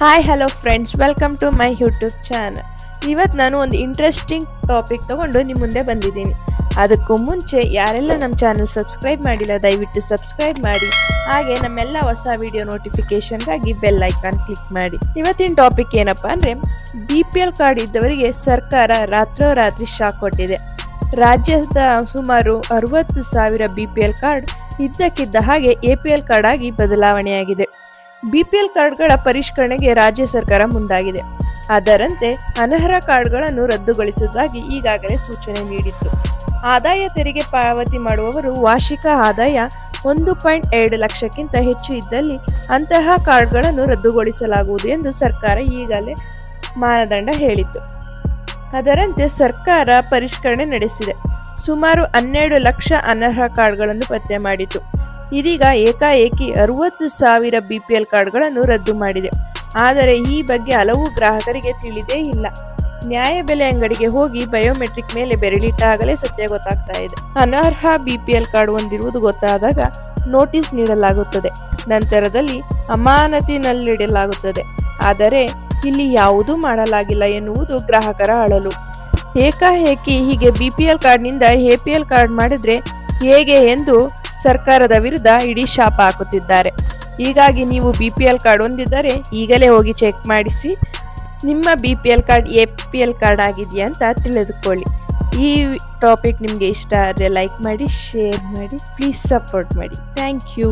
Hi hello friends welcome to my YouTube channel ಇವತ್ತು ನಾನು ಒಂದು ಇಂಟ್ರೆಸ್ಟಿಂಗ್ ಟಾಪಿಕ್ ತಗೊಂಡು ನಿಮ್ಮ ಮುಂದೆ ಬಂದಿದ್ದೀನಿ. ಅದಕ್ಕೂ ಮುಂಚೆ ಯಾರೆಲ್ಲ ನಮ್ಮ ಚಾನಲ್ ಸಬ್ಸ್ಕ್ರೈಬ್ ಮಾಡಿಲ್ಲ, ದಯವಿಟ್ಟು ಸಬ್ಸ್ಕ್ರೈಬ್ ಮಾಡಿ. ಹಾಗೆ ನಮ್ಮೆಲ್ಲ ಹೊಸ ವಿಡಿಯೋ ನೋಟಿಫಿಕೇಶನ್ಗಾಗಿ ಬೆಲ್ ಐಕಾನ್ ಕ್ಲಿಕ್ ಮಾಡಿ. ಇವತ್ತಿನ ಟಾಪಿಕ್ ಏನಪ್ಪ ಅಂದರೆ ಬಿ ಪಿ ಎಲ್ ಕಾರ್ಡ್ ಇದ್ದವರಿಗೆ ಸರ್ಕಾರ ರಾತ್ರೋರಾತ್ರಿ ಶಾಕ್ ಕೊಟ್ಟಿದೆ. ರಾಜ್ಯದ ಸುಮಾರು ಅರವತ್ತು ಸಾವಿರ ಬಿ ಪಿ ಎಲ್ ಕಾರ್ಡ್ ಇದ್ದಕ್ಕಿದ್ದ ಹಾಗೆ ಎ ಪಿ ಎಲ್ ಕಾರ್ಡ್ ಆಗಿ ಬದಲಾವಣೆಯಾಗಿದೆ. ಬಿಪಿಎಲ್ ಕಾರ್ಡ್ಗಳ ಪರಿಷ್ಕರಣೆಗೆ ರಾಜ್ಯ ಸರ್ಕಾರ ಮುಂದಾಗಿದೆ. ಅದರಂತೆ ಅನರ್ಹ ಕಾರ್ಡ್ಗಳನ್ನು ರದ್ದುಗೊಳಿಸುವುದಾಗಿ ಈಗಾಗಲೇ ಸೂಚನೆ ನೀಡಿತ್ತು. ಆದಾಯ ತೆರಿಗೆ ಪಾವತಿ ಮಾಡುವವರು ವಾರ್ಷಿಕ ಆದಾಯ ಒಂದು ಪಾಯಿಂಟ್ ಎರಡು ಲಕ್ಷಕ್ಕಿಂತ ಹೆಚ್ಚು ಇದ್ದಲ್ಲಿ ಅಂತಹ ಕಾರ್ಡ್ಗಳನ್ನು ರದ್ದುಗೊಳಿಸಲಾಗುವುದು ಎಂದು ಸರ್ಕಾರ ಈಗಲೇ ಮಾನದಂಡ ಹೇಳಿತ್ತು. ಅದರಂತೆ ಸರ್ಕಾರ ಪರಿಷ್ಕರಣೆ ನಡೆಸಿದೆ. ಸುಮಾರು ಹನ್ನೆರಡು ಲಕ್ಷ ಅನರ್ಹ ಕಾರ್ಡ್ಗಳನ್ನು ಪತ್ತೆ ಮಾಡಿತು ಇದೀಗ ಏಕಾಏಕಿ ಅರುವತ್ತು ಸಾವಿರ ಬಿ ಪಿ ಎಲ್ ಕಾರ್ಡ್ಗಳನ್ನು ರದ್ದು ಮಾಡಿದೆ. ಆದರೆ ಈ ಬಗ್ಗೆ ಹಲವು ಗ್ರಾಹಕರಿಗೆ ತಿಳಿದೇ ಇಲ್ಲ. ನ್ಯಾಯಬೆಲೆ ಅಂಗಡಿಗೆ ಹೋಗಿ ಬಯೋಮೆಟ್ರಿಕ್ ಮೇಲೆ ಬೆರಳಿಟ್ಟಾಗಲೇ ಸತ್ಯ ಗೊತ್ತಾಗ್ತಾ ಇದೆ. ಅನರ್ಹ ಬಿ ಪಿ ಎಲ್ ಕಾರ್ಡ್ ಹೊಂದಿರುವುದು ಗೊತ್ತಾದಾಗ ನೋಟಿಸ್ ನೀಡಲಾಗುತ್ತದೆ. ನಂತರದಲ್ಲಿ ಅಮಾನತಿನಲ್ಲಿಡಲಾಗುತ್ತದೆ. ಆದರೆ ಇಲ್ಲಿ ಯಾವುದೂ ಮಾಡಲಾಗಿಲ್ಲ ಎನ್ನುವುದು ಗ್ರಾಹಕರ ಅಳಲು. ಏಕಾಏಕಿ ಹೀಗೆ ಬಿ ಪಿ ಎಲ್ ಕಾರ್ಡ್ನಿಂದ ಎ ಪಿ ಎಲ್ ಕಾರ್ಡ್ ಮಾಡಿದ್ರೆ ಹೇಗೆ ಎಂದು ಸರ್ಕಾರದ ವಿರುದ್ಧ ಇಡೀ ಶಾಪ ಹಾಕುತ್ತಿದ್ದಾರೆ. ಹೀಗಾಗಿ ನೀವು ಬಿ ಪಿ ಎಲ್ ಕಾರ್ಡ್ ಹೊಂದಿದ್ದರೆ ಈಗಲೇ ಹೋಗಿ ಚೆಕ್ ಮಾಡಿಸಿ. ನಿಮ್ಮ B P L card A P L card ಆಗಿದೆಯಾ ಅಂತ ತಿಳಿದುಕೊಳ್ಳಿ. ಈ ಟಾಪಿಕ್ ನಿಮಗೆ ಇಷ್ಟ ಆದರೆ ಲೈಕ್ ಮಾಡಿ ಶೇರ್ ಮಾಡಿ ಪ್ಲೀಸ್ ಸಪೋರ್ಟ್ ಮಾಡಿ. Thank you